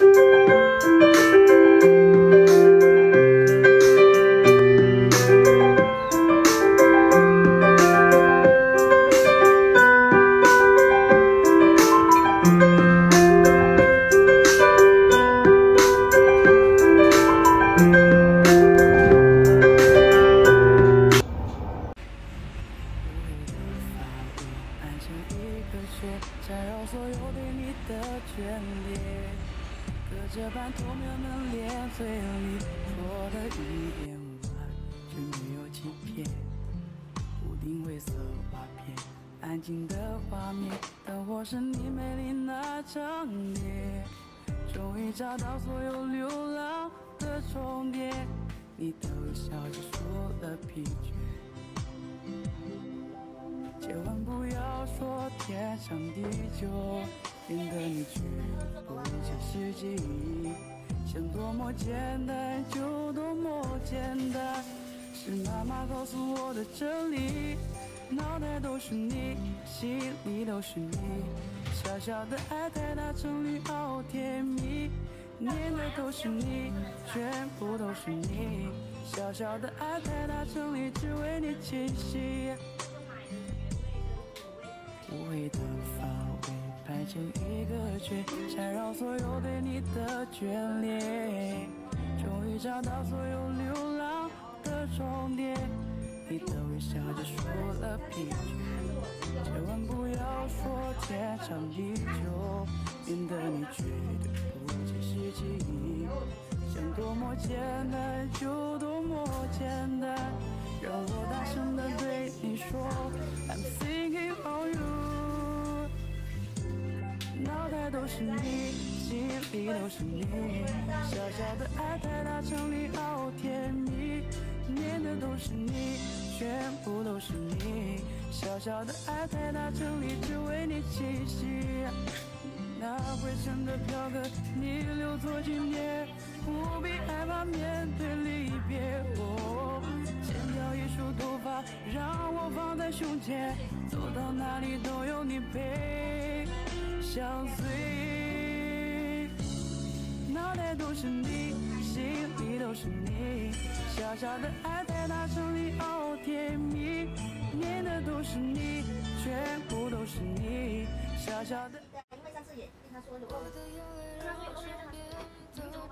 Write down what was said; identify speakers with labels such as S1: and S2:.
S1: 我爱像一颗雪，下融所有对你的眷恋。这般透明的脸嘴里说的一点完全没有欺骗屋顶灰色瓦片安静的画面灯火是你美丽那张脸终于找到所有流浪的终点你的微笑结束了疲倦千万不要说天长地久变得你却不切实际，想多么简单就多么简单，是妈妈告诉我的真理。脑袋都是你，心里都是你，小小的爱在大城里好甜蜜，念的都是你，全部都是你，小小的爱在大城里只为你倾心。无谓的发。一个圈，缠绕所有对你的眷恋，终于找到所有流浪的终点。你的微笑结束了疲倦，千万不要说天长地久，免得你觉得不切实际。想多么简单就多么简单，让我大声的对你说，I'm thinking of you。都是你，心里都是你。小小的爱在大城里，好甜蜜。念的都是你，全部都是你。小小的爱在大城里，只为你倾心。那灰尘的票根，你留作纪念，不必害怕面对离别。剪掉一束头发，让我放在胸前，走到哪里都有你陪。相随。脑袋都是你，心里都是你，小小的爱在大城里好甜蜜。念的都是你，全部都是你，小小的。
S2: 因为上次也跟他说有，
S3: 他说有缺这，你怎么？